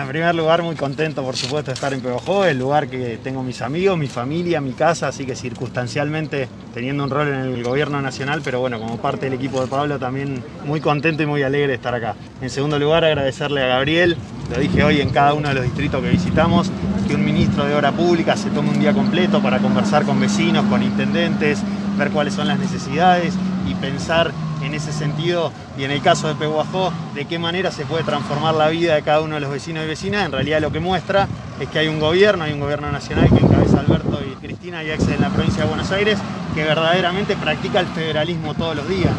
En primer lugar, muy contento, por supuesto, de estar en Pehuajó, el lugar que tengo mis amigos, mi familia, mi casa, así que circunstancialmente teniendo un rol en el gobierno nacional, pero bueno, como parte del equipo de Pablo también muy contento y muy alegre de estar acá. En segundo lugar, agradecerle a Gabriel, lo dije hoy en cada uno de los distritos que visitamos, que un ministro de Obra Pública se tome un día completo para conversar con vecinos, con intendentes, ver cuáles son las necesidades y pensar en ese sentido y en el caso de Pehuajó, de qué manera se puede transformar la vida de cada uno de los vecinos y vecinas. En realidad lo que muestra es que hay un gobierno, hay un gobierno nacional que encabeza Alberto y Cristina y ex en la provincia de Buenos Aires, que verdaderamente practica el federalismo todos los días.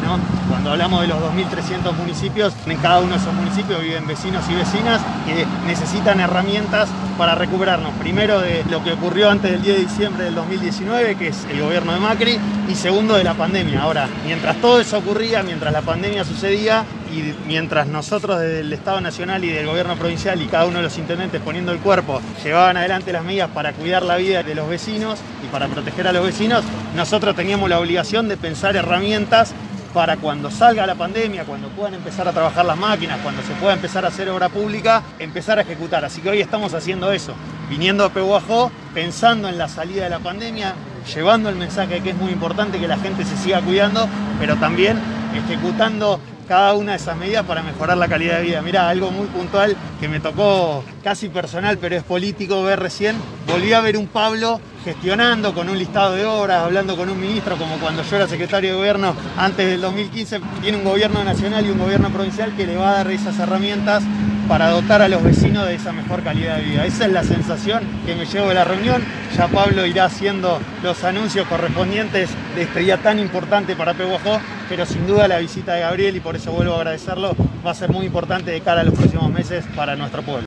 Cuando hablamos de los 2.300 municipios, en cada uno de esos municipios viven vecinos y vecinas que necesitan herramientas para recuperarnos. Primero de lo que ocurrió antes del 10 de diciembre del 2019, que es el gobierno de Macri, y segundo de la pandemia. Ahora, mientras todo eso ocurría, mientras la pandemia sucedía y mientras nosotros desde el Estado Nacional y del gobierno provincial y cada uno de los intendentes poniendo el cuerpo llevaban adelante las medidas para cuidar la vida de los vecinos y para proteger a los vecinos, nosotros teníamos la obligación de pensar herramientas para cuando salga la pandemia, cuando puedan empezar a trabajar las máquinas, cuando se pueda empezar a hacer obra pública, empezar a ejecutar. Así que hoy estamos haciendo eso, viniendo a Pehuajó, pensando en la salida de la pandemia, llevando el mensaje que es muy importante que la gente se siga cuidando, pero también ejecutando cada una de esas medidas para mejorar la calidad de vida. Mirá, algo muy puntual que me tocó casi personal, pero es político ver recién. Volví a ver un Pablo gestionando con un listado de obras, hablando con un ministro, como cuando yo era secretario de gobierno antes del 2015. Tiene un gobierno nacional y un gobierno provincial que le va a dar esas herramientas para dotar a los vecinos de esa mejor calidad de vida. Esa es la sensación que me llevo de la reunión. Ya Pablo irá haciendo los anuncios correspondientes de este día tan importante para Pehuajó, pero sin duda la visita de Gabriel, y por eso vuelvo a agradecerlo, va a ser muy importante de cara a los próximos meses para nuestro pueblo.